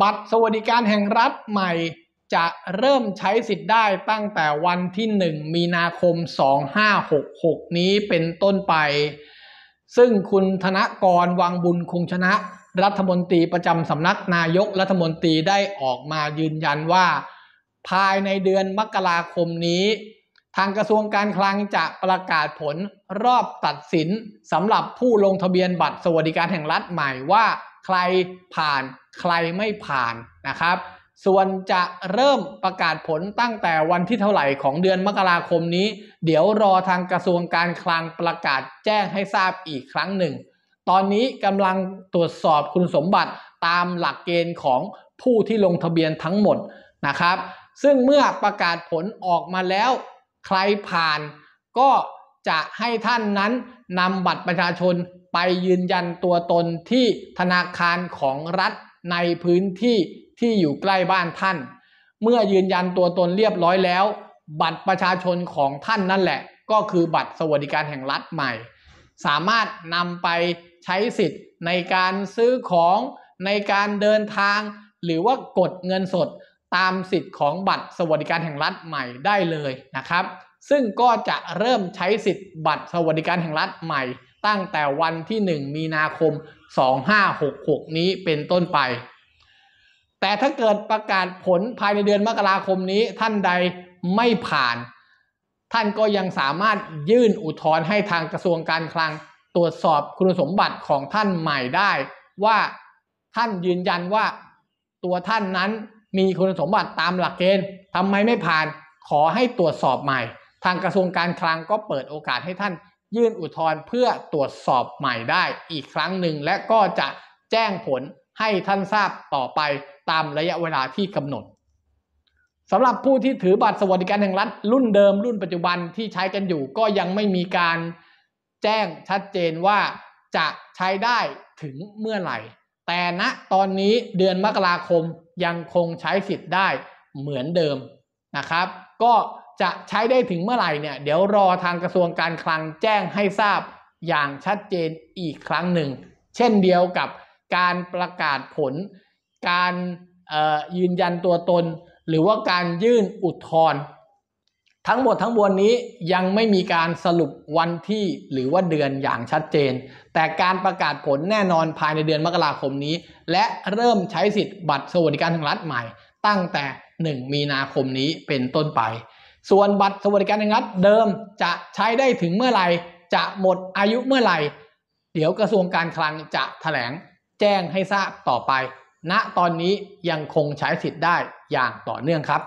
บัตรสวัสดิการแห่งรัฐใหม่จะเริ่มใช้สิทธิ์ได้ตั้งแต่วันที่ 1 มีนาคม 2566 นี้เป็นต้นไป ซึ่งคุณธนกรวังบุญคงชนะรัฐมนตรีประจำสำนักนายกรัฐมนตรีได้ออกมายืนยันว่า ภายในเดือนมกราคมนี้ ทางกระทรวงการคลังจะประกาศผลรอบตัดสินสำหรับผู้ลงทะเบียนบัตรสวัสดิการแห่งรัฐใหม่ว่า ใครผ่านใครไม่ผ่านนะครับ ส่วนจะเริ่มประกาศผลตั้งแต่วันที่เท่าไหร่ของเดือนมกราคมนี้ เดี๋ยวรอทางกระทรวงการคลังประกาศแจ้งให้ทราบอีกครั้งหนึ่ง ตอนนี้กำลังตรวจสอบคุณสมบัติตามหลักเกณฑ์ของผู้ที่ลงทะเบียนทั้งหมดนะครับ ซึ่งเมื่อประกาศผลออกมาแล้ว ใครผ่านก็ จะให้ท่านนั้นนำบัตรประชาชนไปยืนยันตัวตนที่ธนาคารของรัฐในพื้นที่ที่อยู่ใกล้บ้านท่าน เมื่อยืนยันตัวตนเรียบร้อยแล้ว บัตรประชาชนของท่านนั่นแหละ ก็คือบัตรสวัสดิการแห่งรัฐใหม่ สามารถนำไปใช้สิทธิ์ในการซื้อของในการเดินทาง หรือว่ากดเงินสดตามสิทธิ์ของบัตรสวัสดิการแห่งรัฐใหม่ได้เลยนะครับ ซึ่งก็จะเริ่มใช้สิทธิ์บัตรสวัสดิการแห่งรัฐใหม่ ตั้งแต่วันที่ 1 มีนาคม 2566 นี้เป็นต้นไป แต่ถ้าเกิดประกาศผลภายในเดือนมกราคมนี้ท่านใดไม่ผ่าน ท่านก็ยังสามารถยื่นอุทธรณ์ให้ทางกระทรวงการคลัง ตรวจสอบคุณสมบัติของท่านใหม่ได้ ว่าท่านยืนยันว่าตัวท่านนั้นมีคุณสมบัติตามหลักเกณฑ์ทำไมไม่ผ่านขอให้ตรวจสอบใหม่ ทางกระทรวงการคลังก็เปิดโอกาสให้ท่านยื่นอุทธรณ์เพื่อตรวจสอบใหม่ได้อีกครั้งหนึ่งและก็จะแจ้งผลให้ท่านทราบต่อไปตามระยะเวลาที่กำหนดสำหรับผู้ที่ถือบัตรสวัสดิการแห่งรัฐรุ่นเดิมรุ่นปัจจุบันที่ใช้กันอยู่ก็ยังไม่มีการแจ้งชัดเจนว่าจะใช้ได้ถึงเมื่อไหร่ แต่ณตอนนี้เดือนมกราคมยังคงใช้สิทธิ์ได้เหมือนเดิมนะครับ ก็ จะใช้ได้ถึงเมื่อไหร่เนี่ยเดี๋ยวรอทางกระทรวงการคลังแจ้งให้ทราบอย่างชัดเจนอีกครั้งหนึ่ง เช่นเดียวกับการประกาศผล การยืนยันตัวตน หรือว่าการยื่นอุทธรณ์ทั้งหมดทั้งมวลนี้ยังไม่มีการสรุปวันที่หรือว่าเดือนอย่างชัดเจน แต่การประกาศผลแน่นอนภายในเดือนมกราคมนี้ และเริ่มใช้สิทธิ์บัตรสวัสดิการทางรัฐใหม่ ตั้งแต่ 1 มีนาคมนี้เป็นต้นไป ส่วนบัตรสวัสดิการแห่งรัฐเดิมจะใช้ได้ถึงเมื่อไหร่ จะหมดอายุเมื่อไหร่ เดี๋ยวกระทรวงการคลังจะแถลงแจ้งให้ทราบต่อไปณตอนนี้ยังคงใช้สิทธิ์ได้อย่างต่อเนื่องครับ